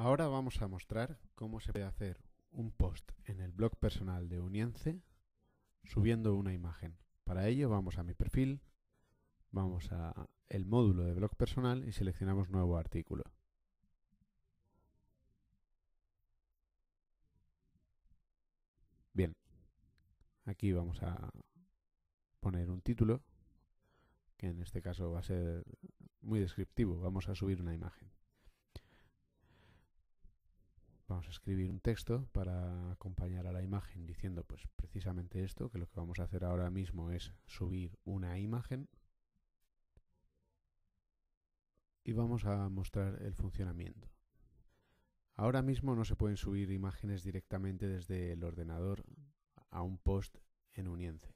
Ahora vamos a mostrar cómo se puede hacer un post en el blog personal de Unience subiendo una imagen. Para ello vamos a mi perfil, vamos a el módulo de blog personal y seleccionamos nuevo artículo. Bien, aquí vamos a poner un título que en este caso va a ser muy descriptivo. Vamos a subir una imagen. Vamos a escribir un texto para acompañar a la imagen diciendo pues precisamente esto, que lo que vamos a hacer ahora mismo es subir una imagen y vamos a mostrar el funcionamiento. Ahora mismo no se pueden subir imágenes directamente desde el ordenador a un post en Unience.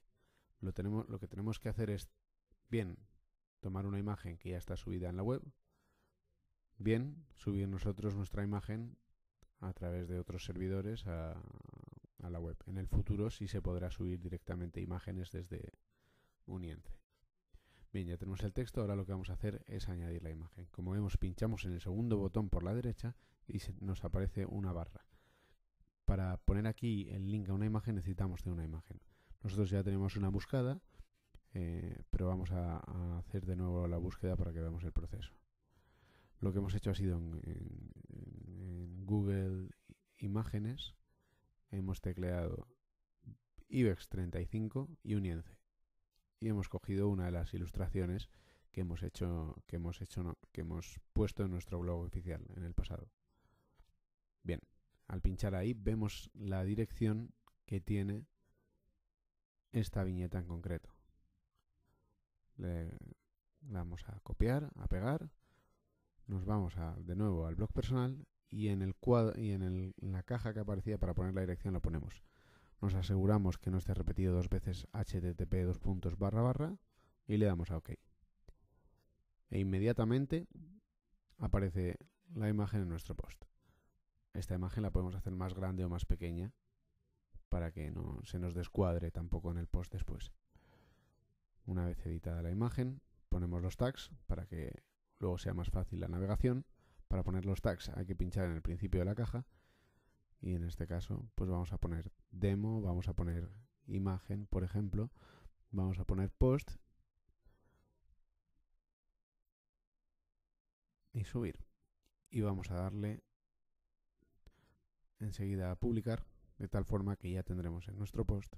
Lo, tenemos, lo que tenemos que hacer es bien tomar una imagen que ya está subida en la web, bien subir nosotros nuestra imagen a través de otros servidores a, la web. En el futuro sí se podrá subir directamente imágenes desde Unience. Bien, ya tenemos el texto, ahora lo que vamos a hacer es añadir la imagen. Como vemos, pinchamos en el segundo botón por la derecha y nos aparece una barra. Para poner aquí el link a una imagen necesitamos de una imagen. Nosotros ya tenemos una buscada, eh, pero vamos a, hacer de nuevo la búsqueda para que veamos el proceso. Lo que hemos hecho ha sido en, Google Imágenes, hemos tecleado IBEX 35 y Unience. Y hemos cogido una de las ilustraciones que hemos hecho, que hemos hecho, que hemos puesto en nuestro blog oficial en el pasado. Bien, al pinchar ahí vemos la dirección que tiene esta viñeta en concreto. Le vamos a copiar, a pegar, nos vamos a, de nuevo al blog personal y en el cuadro y en, el, en la caja que aparecía para poner la dirección lo ponemos. Nos aseguramos que no esté repetido dos veces http dos puntos barra barra y le damos a OK. E inmediatamente aparece la imagen en nuestro post. Esta imagen la podemos hacer más grande o más pequeña para que no se nos descuadre tampoco en el post después. Una vez editada la imagen, ponemos los tags para que luego sea más fácil la navegación. Para poner los tags hay que pinchar en el principio de la caja y en este caso pues vamos a poner demo, vamos a poner imagen, por ejemplo, vamos a poner post y subir. Y vamos a darle enseguida a publicar de tal forma que ya tendremos en nuestro post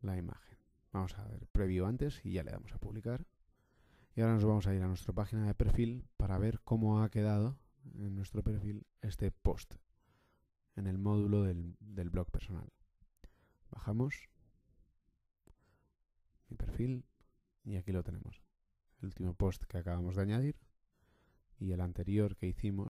la imagen. Vamos a ver previo antes y ya le damos a publicar. Y ahora nos vamos a ir a nuestra página de perfil para ver cómo ha quedado en nuestro perfil este post en el módulo del, del blog personal. Bajamos mi perfil y aquí lo tenemos. El último post que acabamos de añadir y el anterior que hicimos